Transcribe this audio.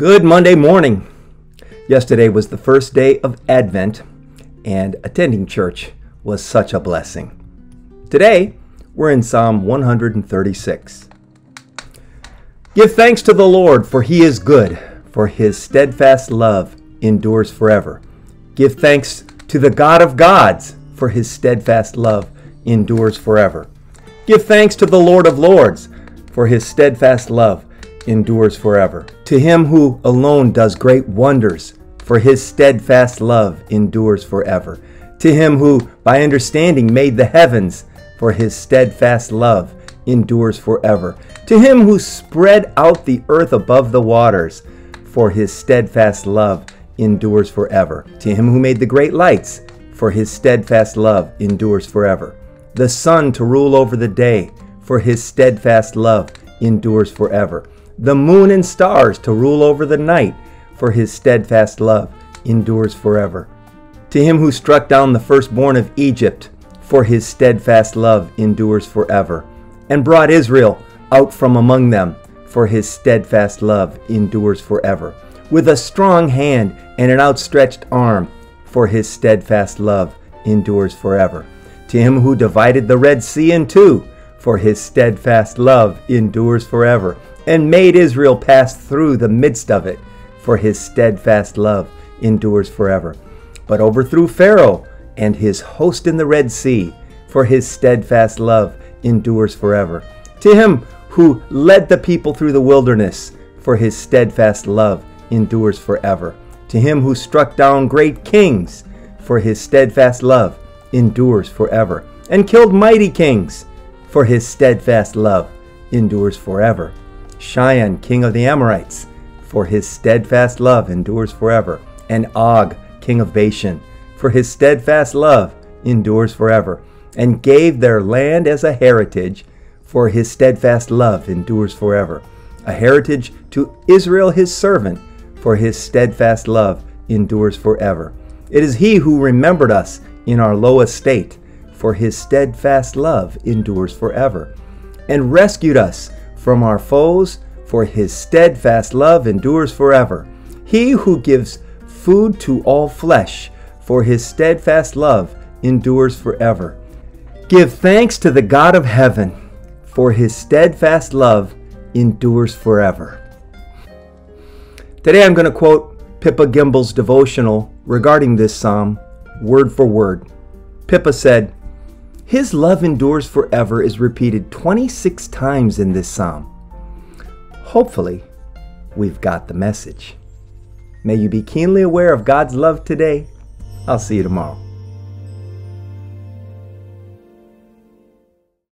Good Monday morning. Yesterday was the first day of Advent, and attending church was such a blessing. Today, we're in Psalm 136. Give thanks to the Lord, for he is good, for his steadfast love endures forever. Give thanks to the God of gods, for his steadfast love endures forever. Give thanks to the Lord of lords, for his steadfast love endures forever. To him who alone does great wonders, for his steadfast love endures forever. To him who by understanding made the heavens, for his steadfast love endures forever. To him who spread out the earth above the waters, for his steadfast love endures forever. To him who made the great lights, for his steadfast love endures forever. The sun to rule over the day, for his steadfast love endures forever the moon and stars to rule over the night, for his steadfast love endures forever. To him who struck down the firstborn of Egypt, for his steadfast love endures forever, and brought Israel out from among them, for his steadfast love endures forever, with a strong hand and an outstretched arm, for his steadfast love endures forever. To him who divided the Red Sea in two, for his steadfast love endures forever and made Israel pass through the midst of it, for his steadfast love endures forever. But overthrew Pharaoh and his host in the Red Sea, for his steadfast love endures forever. To him who led the people through the wilderness, for his steadfast love endures forever. To him who struck down great kings, for his steadfast love endures forever. And killed mighty kings, for his steadfast love endures forever. Sihon, king of the Amorites, for his steadfast love endures forever, and Og, king of Bashan, for his steadfast love endures forever, and gave their land as a heritage, for his steadfast love endures forever, a heritage to Israel his servant, for his steadfast love endures forever. It is he who remembered us in our low estate, for his steadfast love endures forever, and rescued us from our foes, for his steadfast love endures forever. He who gives food to all flesh, for his steadfast love endures forever. Give thanks to the God of heaven, for his steadfast love endures forever. Today I'm going to quote Pippa Gimbel's devotional regarding this psalm, word for word. Pippa said, his love endures forever is repeated 26 times in this psalm. Hopefully, we've got the message. May you be keenly aware of God's love today. I'll see you tomorrow.